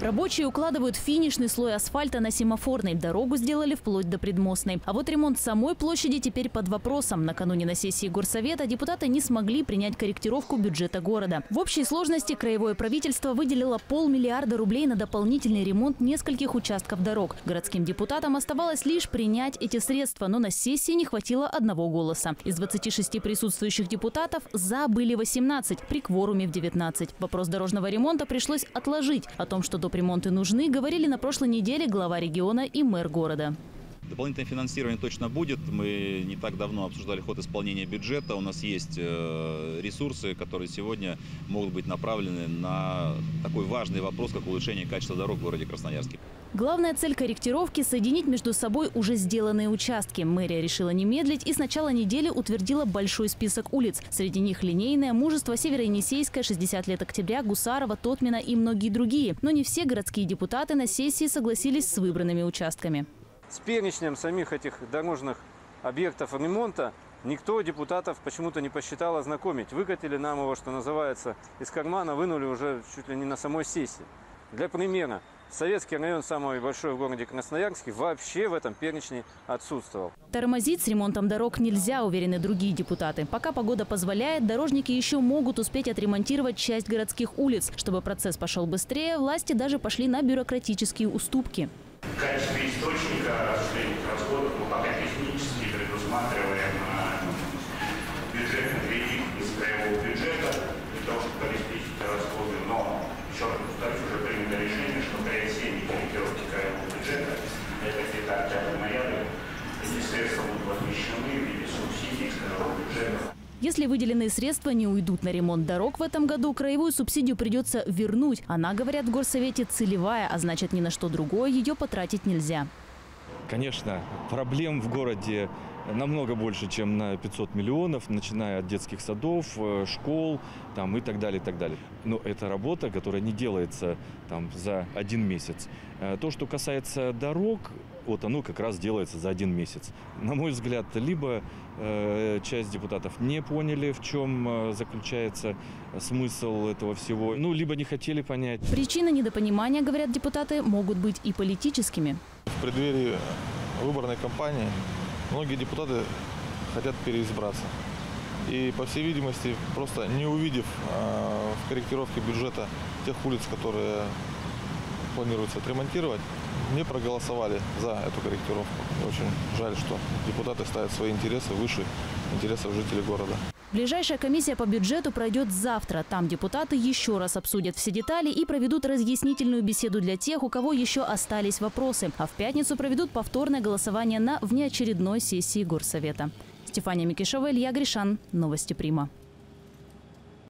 Рабочие укладывают финишный слой асфальта на семафорной. Дорогу сделали вплоть до предмостной. А вот ремонт самой площади теперь под вопросом. Накануне на сессии Горсовета депутаты не смогли принять корректировку бюджета города. В общей сложности краевое правительство выделило полмиллиарда рублей на дополнительный ремонт нескольких участков дорог. Городским депутатам оставалось лишь принять эти средства, но на сессии не хватило одного голоса. Из 26 присутствующих депутатов «за» были 18, при кворуме в 19. Вопрос дорожного ремонта пришлось отложить. О том, что допремонты нужны, говорили на прошлой неделе глава региона и мэр города. Дополнительное финансирование точно будет. Мы не так давно обсуждали ход исполнения бюджета. У нас есть э, ресурсы, которые сегодня могут быть направлены на такой важный вопрос, как улучшение качества дорог в городе Красноярске. Главная цель корректировки – соединить между собой уже сделанные участки. Мэрия решила не медлить и с начала недели утвердила большой список улиц. Среди них Линейная, Мужество, Североенисейская, 60 лет октября, Гусарова, Тотмина и многие другие. Но не все городские депутаты на сессии согласились с выбранными участками. С перечнем самих этих дорожных объектов ремонта никто депутатов почему-то не посчитал ознакомить. Выкатили нам его, что называется, из кармана, вынули уже чуть ли не на самой сессии. Для примера, Советский район, самый большой в городе Красноярске, вообще в этом перечне отсутствовал. Тормозить с ремонтом дорог нельзя, уверены другие депутаты. Пока погода позволяет, дорожники еще могут успеть отремонтировать часть городских улиц. Чтобы процесс пошел быстрее, власти даже пошли на бюрократические уступки. В качестве источника осуществления расходов мы пока технически предусматриваем э, бюджетный кредит из краевого бюджета для того, чтобы обеспечить расходы. Но, еще раз повторюсь, уже принято решение, что при осенней корректировке краевого бюджета, это где-то октябрь-ноябрь, эти средства будут возмещены в виде субсидий из краевого бюджета. Если выделенные средства не уйдут на ремонт дорог в этом году, краевую субсидию придется вернуть. Она, говорят в горсовете, целевая, а значит ни на что другое ее потратить нельзя. Конечно, проблем в городе намного больше, чем на 500 миллионов, начиная от детских садов, э, школ там, и так далее, и так далее. Но это работа, которая не делается там, за один месяц. Э, То, что касается дорог, вот оно как раз делается за один месяц. На мой взгляд, либо э, часть депутатов не поняли, в чем э, заключается смысл этого всего, ну, либо не хотели понять. Причины недопонимания, говорят депутаты, могут быть и политическими. В преддверии выборной кампании многие депутаты хотят переизбраться. И, по всей видимости, просто не увидев э, в корректировке бюджета тех улиц, которые планируется отремонтировать, не проголосовали за эту корректировку. Очень жаль, что депутаты ставят свои интересы выше интересов жителей города. Ближайшая комиссия по бюджету пройдет завтра. Там депутаты еще раз обсудят все детали и проведут разъяснительную беседу для тех, у кого еще остались вопросы. А в пятницу проведут повторное голосование на внеочередной сессии Горсовета. Стефания Микишева, Илья Гришан. Новости Прима.